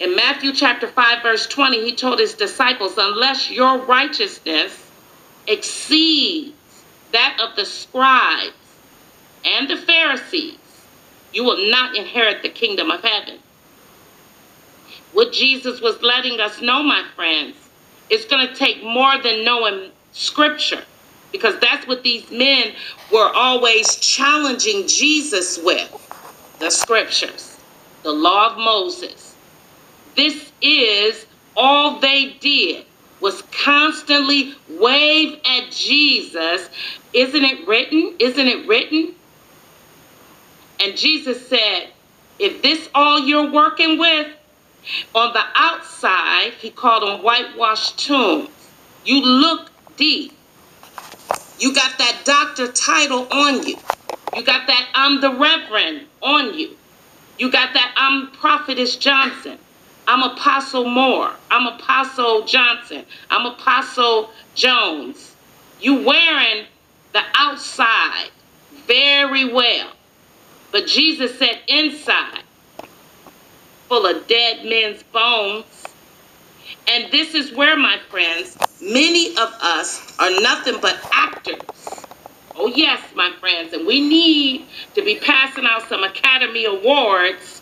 In Matthew chapter 5, verse 20, he told his disciples, Unless your righteousness exceeds that of the scribes and the Pharisees, you will not inherit the kingdom of heaven. What Jesus was letting us know, my friends, it's going to take more than knowing scripture because that's what these men were always challenging Jesus with the scriptures, the law of Moses. This is all they did was constantly wave at Jesus. Isn't it written? Isn't it written? And Jesus said, if this all you're working with, on the outside, he called them whitewashed tombs. You look deep. You got that doctor title on you. You got that I'm the Reverend on you. You got that I'm Prophetess Johnson. I'm Apostle Moore. I'm Apostle Johnson. I'm Apostle Jones. You wearing the outside very well. But Jesus said inside, full of dead men's bones. And this is where, my friends, many of us are nothing but actors. Oh, yes, my friends. And we need to be passing out some Academy Awards